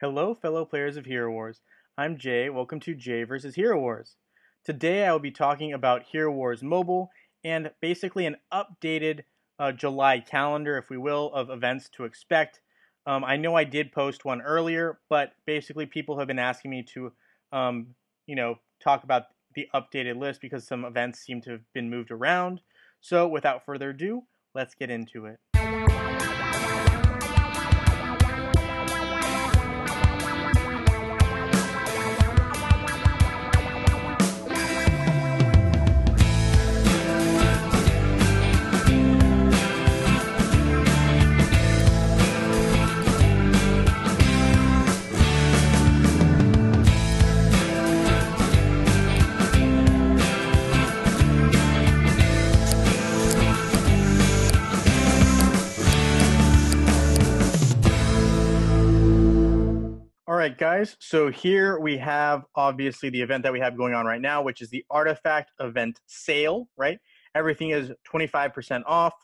Hello, fellow players of Hero Wars. I'm Jay. Welcome to Jay vs. Hero Wars. Today I will be talking about Hero Wars Mobile and basically an updated uh, July calendar, if we will, of events to expect. Um, I know I did post one earlier, but basically people have been asking me to, um, you know, talk about the updated list because some events seem to have been moved around. So without further ado, let's get into it. Right, guys. So here we have obviously the event that we have going on right now, which is the Artifact Event Sale, right? Everything is 25% off.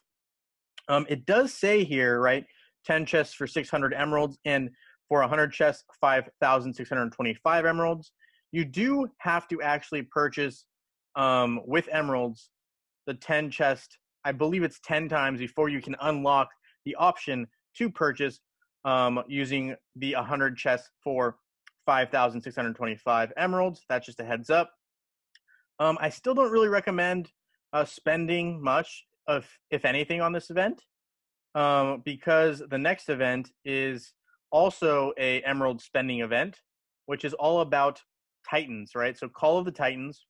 Um, it does say here, right, 10 chests for 600 emeralds and for 100 chests, 5,625 emeralds. You do have to actually purchase um, with emeralds the 10 chest. I believe it's 10 times before you can unlock the option to purchase um, using the 100 chests for 5,625 emeralds. That's just a heads up. Um, I still don't really recommend uh, spending much, of, if anything, on this event um, because the next event is also a emerald spending event, which is all about Titans, right? So Call of the Titans.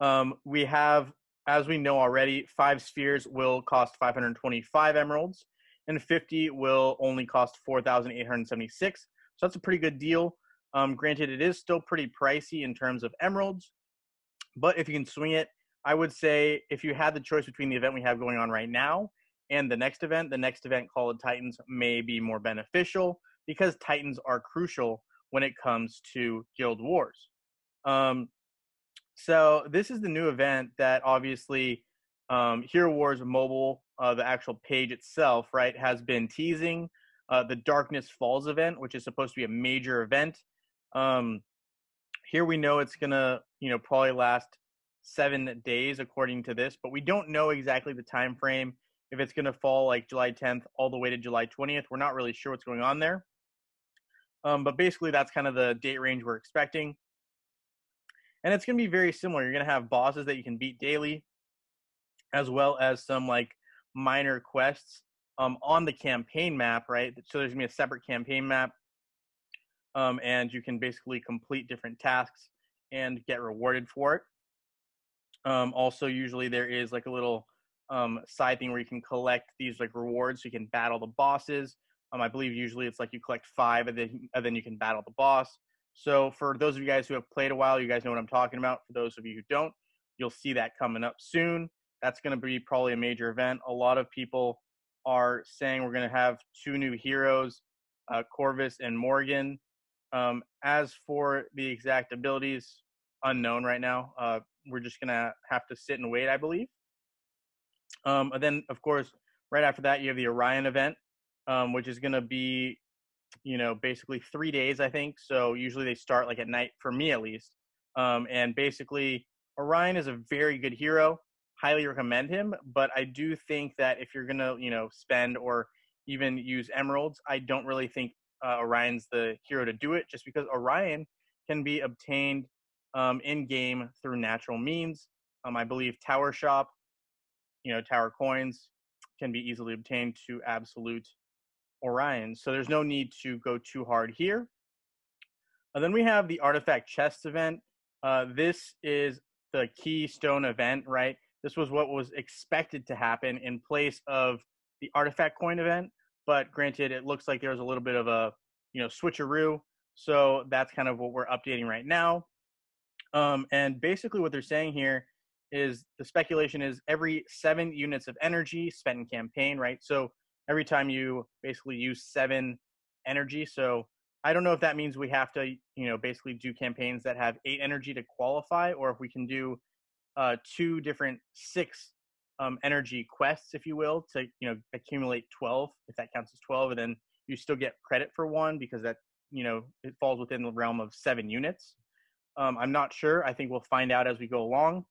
Um, we have, as we know already, five spheres will cost 525 emeralds and 50 will only cost 4,876. So that's a pretty good deal. Um, granted, it is still pretty pricey in terms of emeralds, but if you can swing it, I would say if you had the choice between the event we have going on right now and the next event, the next event called Titans may be more beneficial because Titans are crucial when it comes to Guild Wars. Um, so this is the new event that obviously um, Hero Wars Mobile uh, the actual page itself, right, has been teasing uh, the Darkness Falls event, which is supposed to be a major event. Um, here we know it's gonna, you know, probably last seven days according to this, but we don't know exactly the time frame. If it's gonna fall like July 10th all the way to July 20th, we're not really sure what's going on there. Um, but basically, that's kind of the date range we're expecting. And it's going to be very similar. You're going to have bosses that you can beat daily, as well as some like minor quests um, on the campaign map, right? So there's gonna be a separate campaign map, um, and you can basically complete different tasks and get rewarded for it. Um, also, usually there is like a little um, side thing where you can collect these like rewards, so you can battle the bosses. Um, I believe usually it's like you collect five, and then and then you can battle the boss. So for those of you guys who have played a while, you guys know what I'm talking about. For those of you who don't, you'll see that coming up soon that's going to be probably a major event. A lot of people are saying we're going to have two new heroes, uh, Corvus and Morgan. Um, as for the exact abilities, unknown right now. Uh, we're just going to have to sit and wait, I believe. Um, and then, of course, right after that, you have the Orion event, um, which is going to be, you know, basically three days, I think. So usually they start like at night, for me at least. Um, and basically, Orion is a very good hero highly recommend him. But I do think that if you're gonna, you know, spend or even use emeralds, I don't really think uh, Orion's the hero to do it, just because Orion can be obtained um, in game through natural means. Um, I believe Tower Shop, you know, Tower Coins can be easily obtained to Absolute Orion. So there's no need to go too hard here. And then we have the Artifact Chest event. Uh, this is the keystone event, right? This was what was expected to happen in place of the artifact coin event. But granted, it looks like there was a little bit of a you know switcheroo. So that's kind of what we're updating right now. Um, and basically, what they're saying here is the speculation is every seven units of energy spent in campaign, right? So every time you basically use seven energy. So I don't know if that means we have to, you know, basically do campaigns that have eight energy to qualify, or if we can do uh, two different six um, energy quests, if you will, to you know accumulate twelve, if that counts as twelve, and then you still get credit for one because that you know it falls within the realm of seven units. Um, I'm not sure. I think we'll find out as we go along.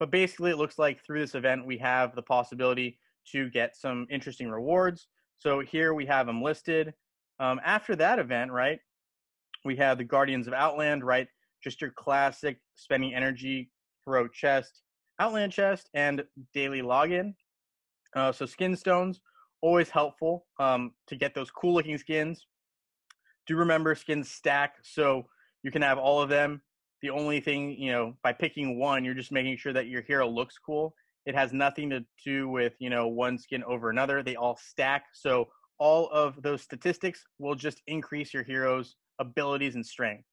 But basically, it looks like through this event we have the possibility to get some interesting rewards. So here we have them listed. Um, after that event, right, we have the Guardians of Outland, right? Just your classic spending energy, hero chest, Outland chest, and daily login. Uh, so skin stones, always helpful um, to get those cool looking skins. Do remember skins stack, so you can have all of them. The only thing, you know, by picking one, you're just making sure that your hero looks cool. It has nothing to do with, you know, one skin over another. They all stack. So all of those statistics will just increase your hero's abilities and strength.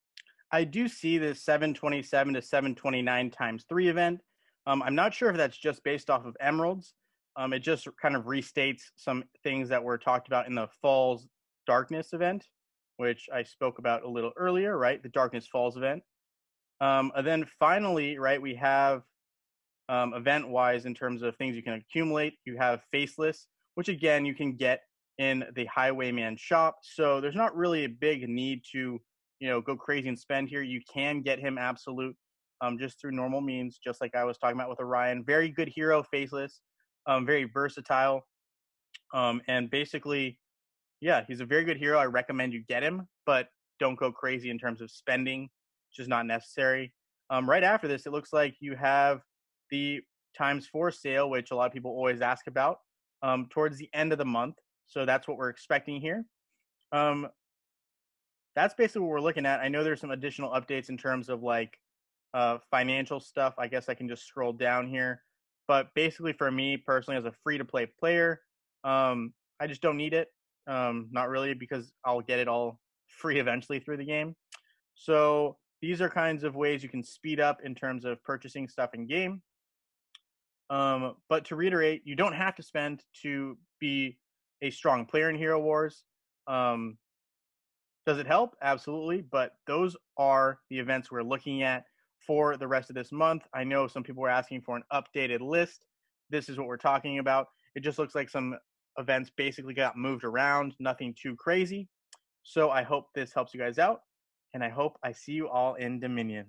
I do see this 727 to 729 times three event. Um, I'm not sure if that's just based off of emeralds. Um, it just kind of restates some things that were talked about in the Falls Darkness event, which I spoke about a little earlier, right? The Darkness Falls event. Um, and then finally, right, we have um, event wise in terms of things you can accumulate. You have Faceless, which again, you can get in the Highwayman shop. So there's not really a big need to, you know, go crazy and spend here. You can get him absolute um, just through normal means, just like I was talking about with Orion. Very good hero, Faceless, um, very versatile. Um, and basically, yeah, he's a very good hero. I recommend you get him, but don't go crazy in terms of spending just not necessary. Um, right after this, it looks like you have the times four sale, which a lot of people always ask about, um, towards the end of the month. So that's what we're expecting here. Um, that's basically what we're looking at. I know there's some additional updates in terms of like uh, financial stuff. I guess I can just scroll down here. But basically, for me personally, as a free to play player, um, I just don't need it. Um, not really, because I'll get it all free eventually through the game. So these are kinds of ways you can speed up in terms of purchasing stuff in game. Um, but to reiterate, you don't have to spend to be a strong player in Hero Wars. Um, does it help? Absolutely. But those are the events we're looking at for the rest of this month. I know some people were asking for an updated list. This is what we're talking about. It just looks like some events basically got moved around, nothing too crazy. So I hope this helps you guys out and I hope I see you all in Dominion.